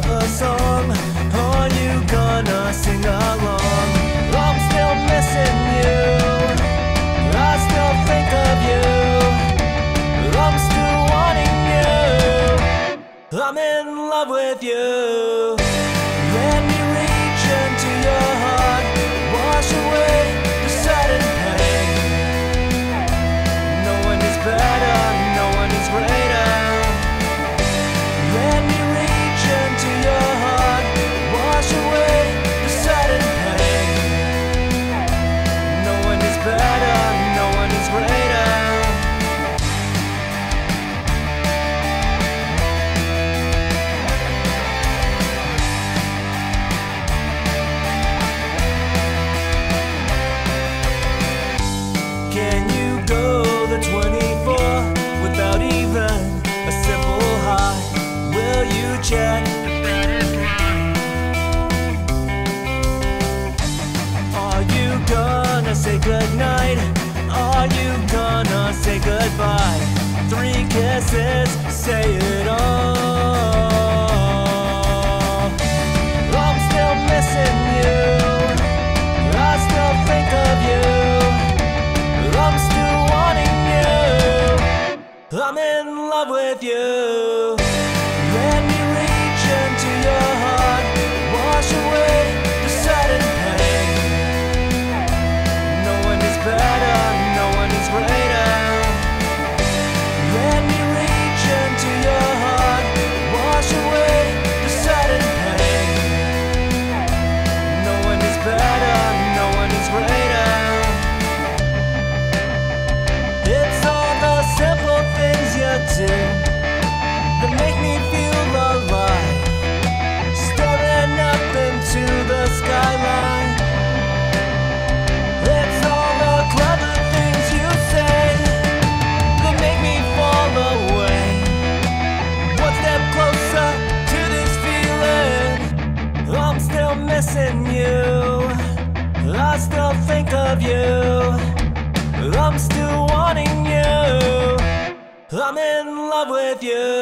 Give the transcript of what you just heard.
clever song? Are you gonna sing along? I'm still missing you. I still think of you. I'm still wanting you. I'm in love with you. Say goodbye? Three kisses, say it all. I'm still missing you. I still think of you. I'm still wanting you. I'm in love with you. Missing you. I still think of you. I'm still wanting you. I'm in love with you.